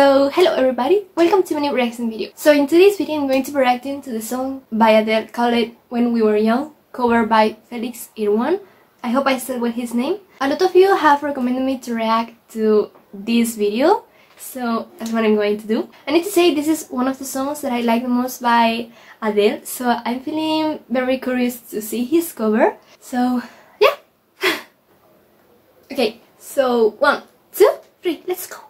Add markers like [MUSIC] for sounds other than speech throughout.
So, hello everybody, welcome to my new reaction video. So in today's video I'm going to be reacting to the song by Adele called When We Were Young, covered by Felix Irwan. I hope I said well his name. A lot of you have recommended me to react to this video, so that's what I'm going to do. I need to say this is one of the songs that I like the most by Adele, so I'm feeling very curious to see his cover. So, yeah! [LAUGHS] okay, so one, two, three, let's go!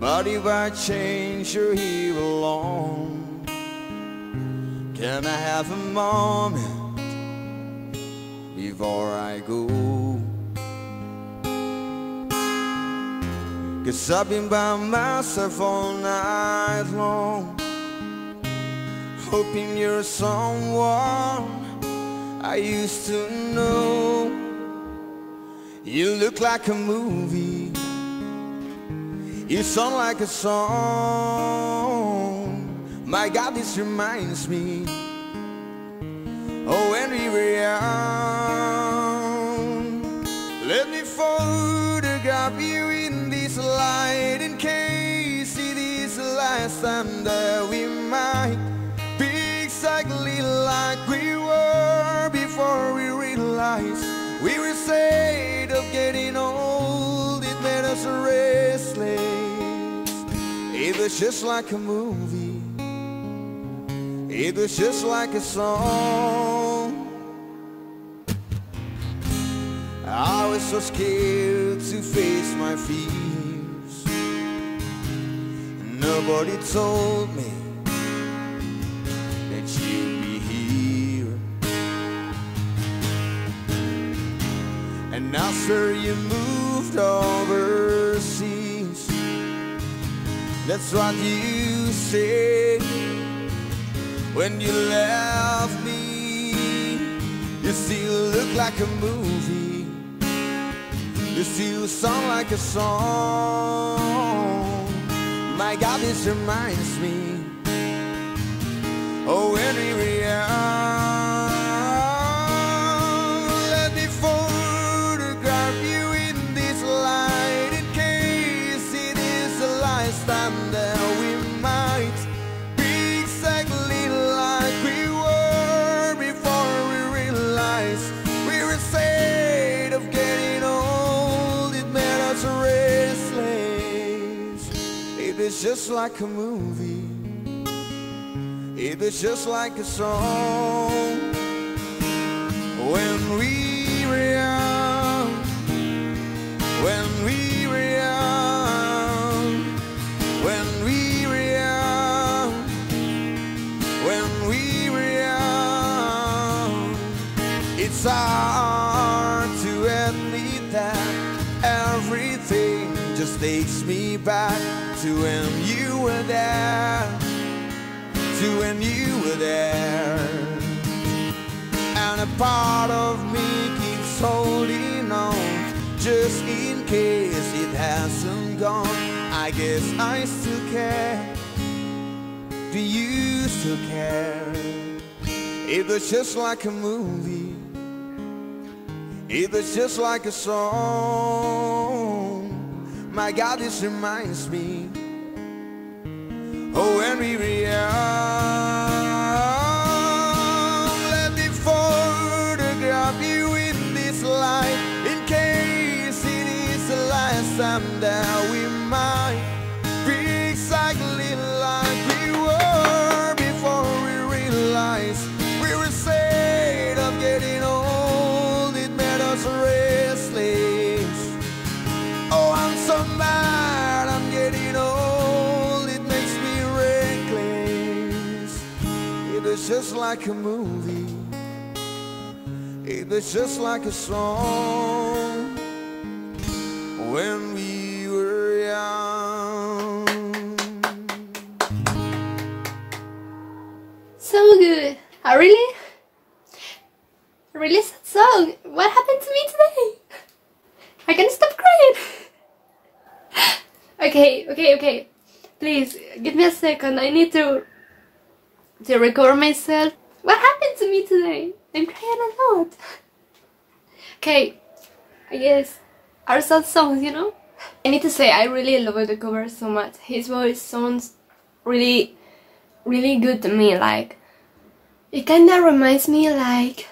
But if I change, you're here alone Can I have a moment before I go? Cause I've been by myself all night long Hoping you're someone I used to know. You look like a movie you sound like a song. My God, this reminds me Oh, when we were young. Let me photograph you in this light In case it is the last time that we might Be exactly like we were Before we realized We were scared of getting was just like a movie. It was just like a song. I was so scared to face my fears. Nobody told me That you'd be here. And now, sir, you moved overseas that's what you said when you left me. You still look like a movie. You still sound like a song. My God, this reminds me. Oh, when we just like a movie. It was just like a song when we were young. When we were young. When we were young. When we were young. It's hard to admit that everything just takes me back to when you were there to when you were there. And a part of me keeps holding on Just in case it hasn't gone. I guess I still care. Do you still care? It was just like a movie. It was just like a song My God, this reminds me. Oh, when we were young, let me photograph you in this light in case it is the last time that like a movie. It was just like a song when we were young. So good. I really, really sad song. What happened to me today? I can't stop crying. [LAUGHS] okay, okay, okay. Please give me a second. I need to to record myself. What happened to me today? I'm crying a lot. Okay, I guess our sad songs, you know. I need to say I really love the cover so much. His voice sounds really, really good to me. Like it kinda reminds me like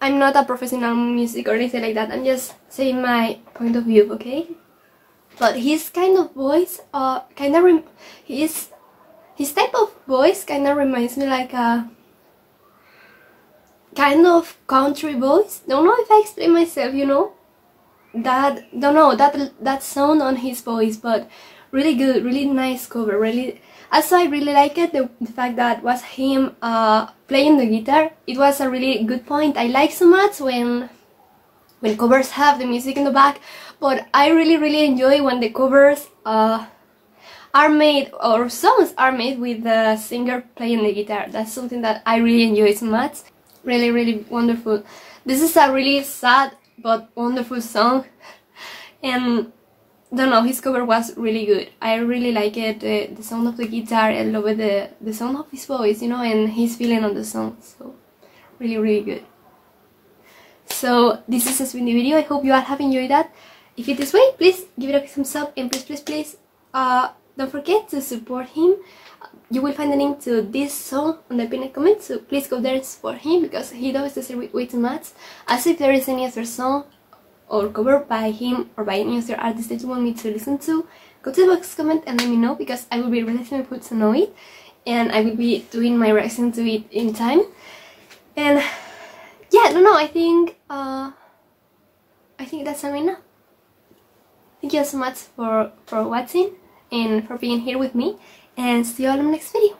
I'm not a professional music or anything like that. I'm just saying my point of view, okay? But his kind of voice, uh, kind of his his type of voice kind of reminds me like a kind of country voice. Don't know if I explain myself, you know. That don't know that that sound on his voice, but really good, really nice cover. Really, also I really like it the, the fact that was him uh, playing the guitar. It was a really good point. I like so much when when covers have the music in the back, but I really really enjoy when the covers uh, are made or songs are made with the singer playing the guitar. That's something that I really enjoy so much. Really really wonderful. This is a really sad but wonderful song, and don't know his cover was really good. I really like it. The, the sound of the guitar. I love the the sound of his voice, you know, and his feeling on the song. So really really good. So this is has been the video. I hope you all have enjoyed that. If it is way, please give it a thumbs up and please please please uh, don't forget to support him. You will find the link to this song on the pinned comment, so please go there and support him because he does deserve it way too much. As if there is any other song or cover by him or by any other artist that you want me to listen to, go to the box comment and let me know because I will be really thankful to know it and I will be doing my reaction to it in time. And yeah, no, no, I think uh, I think that's enough. Thank you so much for for watching and for being here with me, and see you all in the next video.